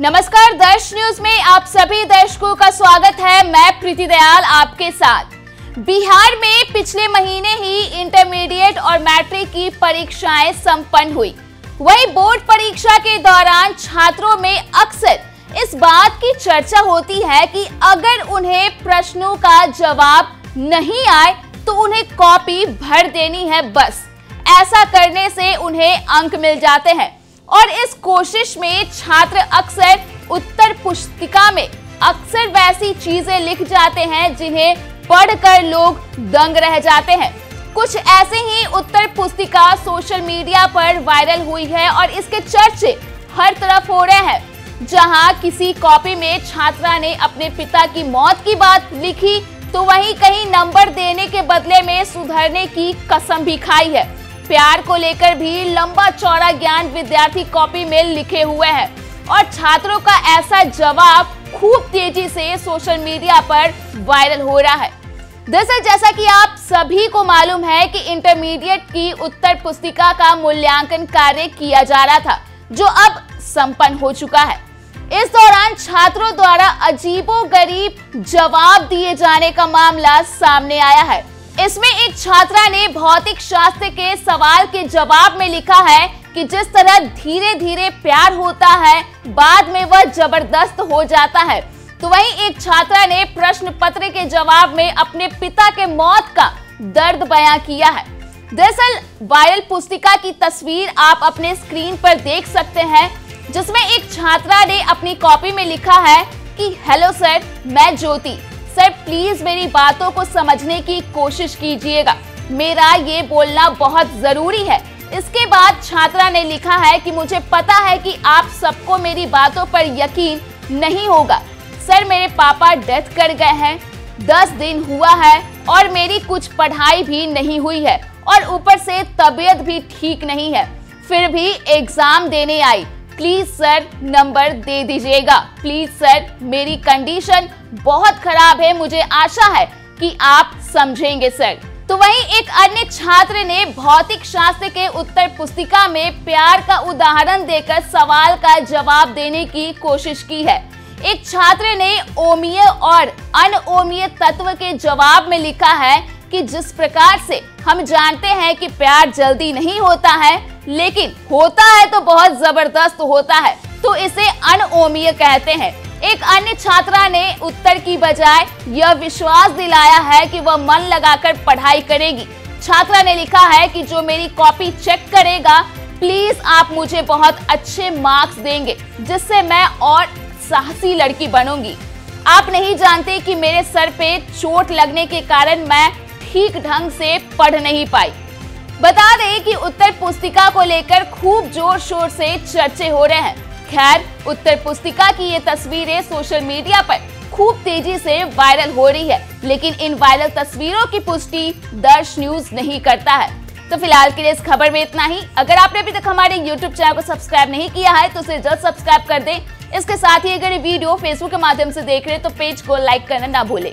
नमस्कार, दर्श न्यूज़ में आप सभी दर्शकों का स्वागत है। मैं प्रीति दयाल आपके साथ। बिहार में पिछले महीने ही इंटरमीडिएट और मैट्रिक की परीक्षाएँ संपन्न हुई। वही बोर्ड परीक्षा के दौरान छात्रों में अक्सर इस बात की चर्चा होती है कि अगर उन्हें प्रश्नों का जवाब नहीं आए तो उन्हें कॉपी भर देनी है बस। ऐसा करने से उन्हें अंक मिल जाते हैं। और इस कोशिश में छात्र अक्सर उत्तर पुस्तिका में अक्सर वैसी चीज़ें लिख जाते हैं जिन्हें पढ़कर लोग दंग रह जाते हैं। कुछ ऐसे ही उत्तर पुस्तिका सोशल मीडिया पर वायरल हुई है और इसके चर्चे हर तरफ़ हो रहे हैं, जहाँ किसी कॉपी में छात्रा ने अपने पिता की मौत की बात लिखी तो वहीं कहीं नंबर देने के बदले में सुधरने की कसम भी खाई है। प्यार को लेकर भी लंबा चौड़ा ज्ञान विद्यार्थी कॉपी में लिखे हुए हैं। और छात्रों का ऐसा जवाब खूब तेज़ी से सोशल मीडिया पर वायरल हो रहा है। दरअसल जैसा कि आप सभी को मालूम है कि इंटरमीडिएट की उत्तर पुस्तिका का मूल्यांकन कार्य किया जा रहा था, जो अब संपन्न हो चुका है। इस दौरान छात्रों द्वारा अजीबो गरीब जवाब दिए जाने का मामला सामने आया है। इसमें एक छात्रा ने भौतिक शास्त्र के सवाल के जवाब में लिखा है कि जिस तरह धीरे धीरे प्यार होता है, बाद में वह ज़बरदस्त हो जाता है। तो वहीं एक छात्रा ने प्रश्न पत्र के जवाब में अपने पिता के मौत का दर्द बयां किया है। दरअसल, वायरल पुस्तिका की तस्वीर आप अपने स्क्रीन पर देख सकते हैं, जिसमें एक छात्रा ने अपनी कॉपी में लिखा है कि, हेलो सर, मैं ज्योति। सर प्लीज़ मेरी बातों को समझने की कोशिश कीजिएगा। मेरा ये बोलना बहुत ज़रूरी है। इसके बाद छात्रा ने लिखा है कि मुझे पता है कि आप सबको मेरी बातों पर यकीन नहीं होगा। सर, मेरे पापा डेथ कर गए हैं। दस दिन हुआ है और मेरी कुछ पढ़ाई भी नहीं हुई है और ऊपर से तबीयत भी ठीक नहीं है। फिर भी एग्ज़ाम देने आई। प्लीज़ सर नंबर दे दीजिएगा। प्लीज़ सर मेरी कंडीशन बहुत खराब है, मुझे आशा है कि आप समझेंगे सर तो वहीं एक अन्य छात्र ने भौतिक शास्त्र के उत्तर पुस्तिका में प्यार का उदाहरण देकर सवाल का जवाब देने की कोशिश की है। एक छात्र ने ओमीय और अनओमीय तत्व के जवाब में लिखा है कि जिस प्रकार से हम जानते हैं कि प्यार जल्दी नहीं होता है, लेकिन होता है तो बहुत ज़बरदस्त होता है। तो इसे अनओमीय कहते हैं। एक अन्य छात्रा ने उत्तर की बजाय यह विश्वास दिलाया है कि वह मन लगाकर पढ़ाई करेगी। छात्रा ने लिखा है कि जो मेरी कॉपी चेक करेगा, प्लीज़ आप मुझे बहुत अच्छे मार्क्स देंगे, जिससे मैं और साहसी लड़की बनूँगी। आप नहीं जानते कि मेरे सर पे चोट लगने के कारण मैं ठीक ढंग से पढ़ नहीं पाई। बता दें कि उत्तर पुस्तिका को लेकर खूब ज़ोर शोर से चर्चे हो रहे हैं। खैर, उत्तर पुस्तिका की ये तस्वीरें सोशल मीडिया पर खूब तेज़ी से वायरल हो रही है, लेकिन इन वायरल तस्वीरों की पुष्टि दर्श न्यूज़ नहीं करता है। तो फ़िलहाल के लिए इस खबर में इतना ही। अगर आपने अभी तक हमारे YouTube चैनल को सब्सक्राइब नहीं किया है तो उसे जल्द सब्सक्राइब कर दें। इसके साथ ही अगर ये वीडियो फेसबुक के माध्यम से देख रहे हैं तो पेज को लाइक करना ना भूलें।